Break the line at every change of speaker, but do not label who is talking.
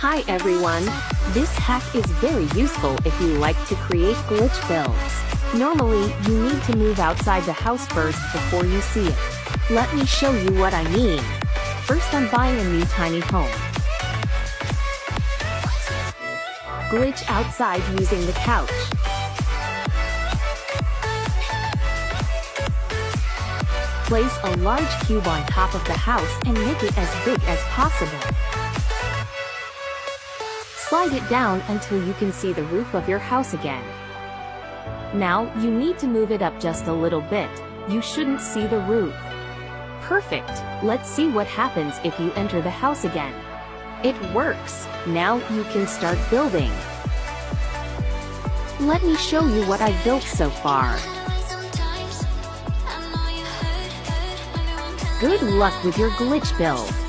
Hi everyone! This hack is very useful if you like to create glitch builds. Normally, you need to move outside the house first before you see it. Let me show you what I mean. First I'm buying a new tiny home. Glitch outside using the couch. Place a large cube on top of the house and make it as big as possible. Slide it down until you can see the roof of your house again. Now, you need to move it up just a little bit. You shouldn't see the roof. Perfect! Let's see what happens if you enter the house again. It works! Now you can start building. Let me show you what I've built so far. Good luck with your glitch build!